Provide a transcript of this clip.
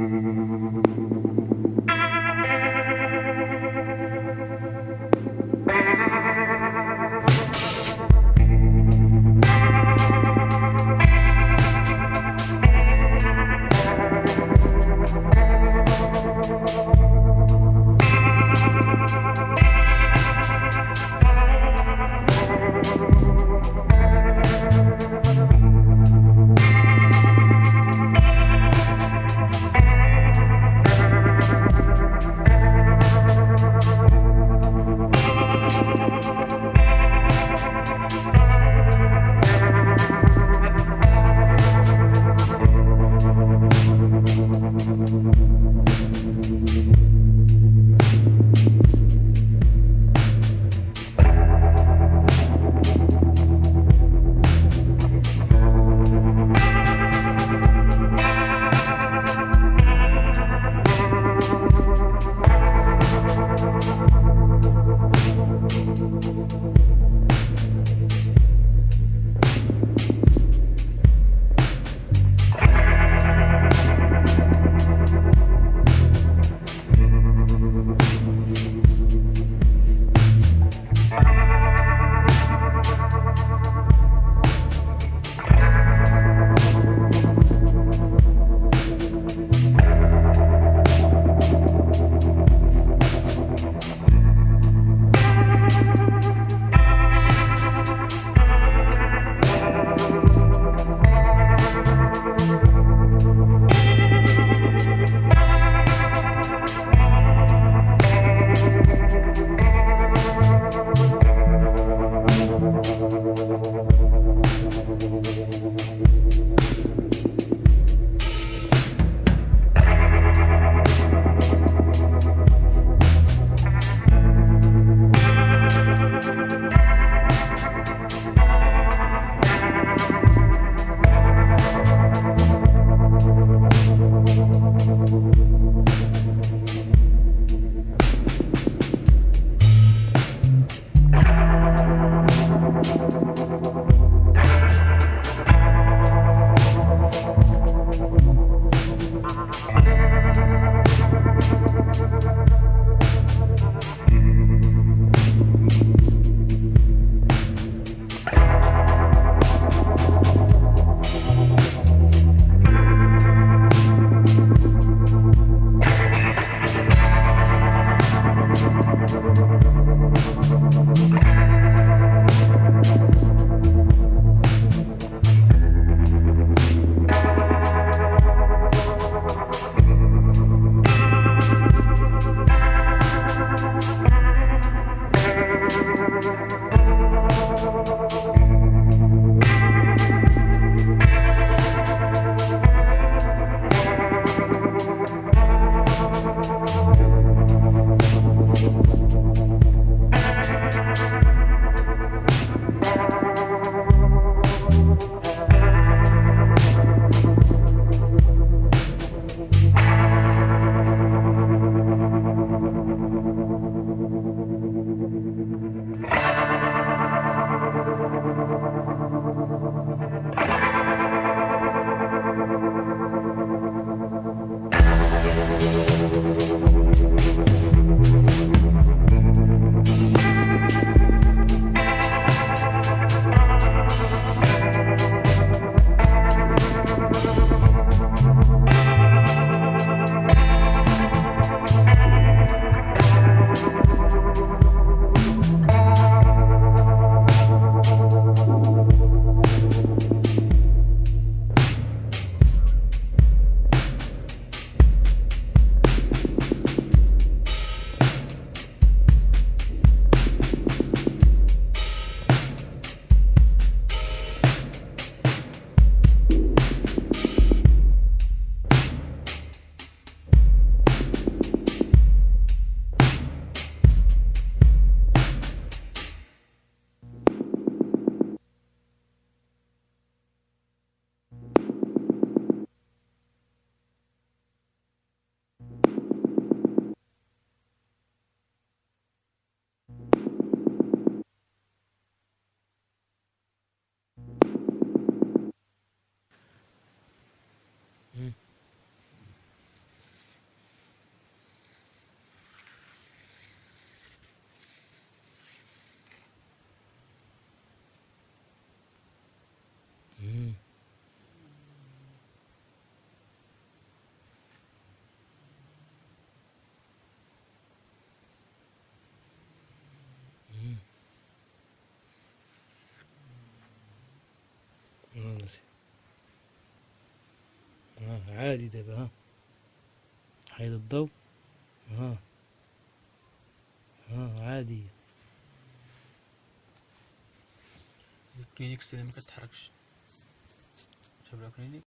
Mm-hmm. عادي دابا ها. حيد الضوء ها. ها عادي. الكلينيك السليم ما كتحركش. شوف الكلينيك